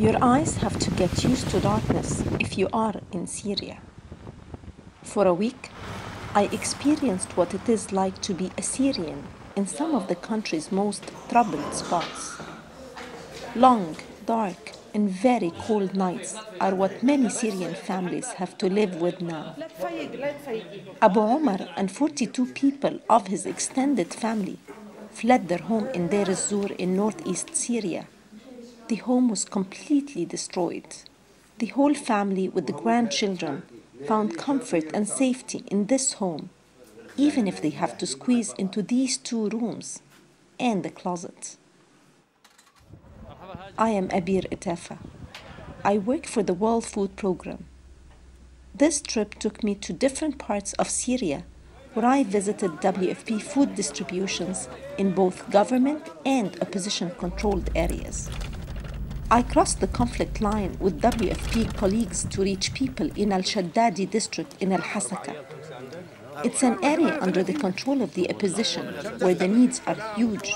Your eyes have to get used to darkness if you are in Syria. For a week, I experienced what it is like to be a Syrian in some of the country's most troubled spots. Long, dark, and very cold nights are what many Syrian families have to live with now. Abu Omar and 42 people of his extended family fled their home in Deir ez-Zor in northeast Syria. The home was completely destroyed. The whole family with the grandchildren found comfort and safety in this home, even if they have to squeeze into these two rooms and the closet. I am Abeer Etefa. I work for the World Food Programme. This trip took me to different parts of Syria where I visited WFP food distributions in both government and opposition controlled areas. I crossed the conflict line with WFP colleagues to reach people in Al Shaddadi district in Al Hasaka. It's an area under the control of the opposition where the needs are huge.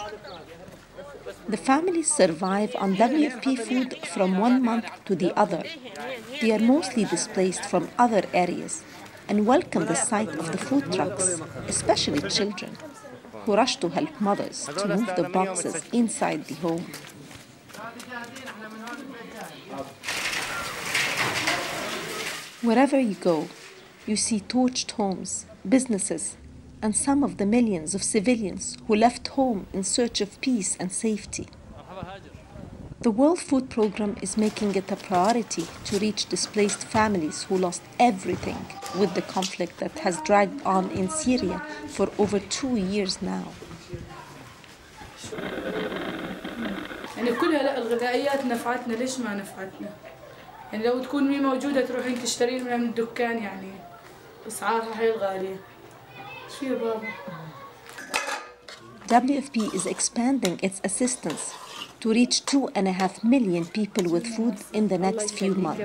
The families survive on WFP food from one month to the other. They are mostly displaced from other areas and welcome the sight of the food trucks, especially children, who rush to help mothers to move the boxes inside the home. Wherever you go, you see torched homes, businesses, and some of the millions of civilians who left home in search of peace and safety. The World Food Programme is making it a priority to reach displaced families who lost everything with the conflict that has dragged on in Syria for over two years now. يعني كل هلا الغذائيات نفعتنا. ليش ما نفعتنا؟ يعني لو تكون مي موجودة تروحين تشترين منها من الدكان يعني أسعارها حيل غالية شو يا بابا؟ WFP is expanding its assistance to reach two and a half million people with food in the next few months.